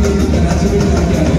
Gracias.